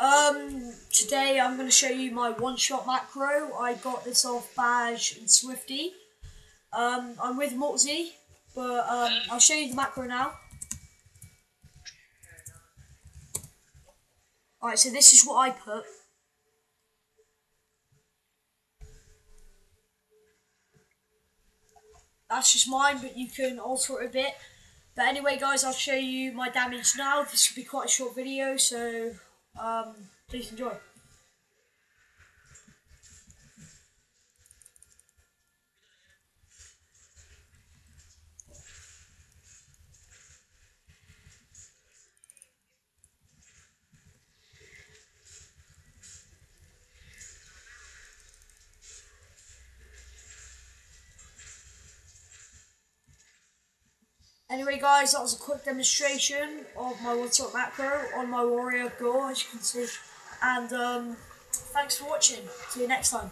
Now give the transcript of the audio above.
Um, today I'm going to show you my one-shot macro. I got this off Baj and Swifty. Um, I'm with Motzi, but um, I'll show you the macro now. Alright, so this is what I put. That's just mine, but you can alter it a bit. But anyway, guys, I'll show you my damage now. This will be quite a short video, so um, please enjoy. Anyway guys, that was a quick demonstration of my one-shot macro on my warrior gore as you can see. And um, thanks for watching. See you next time.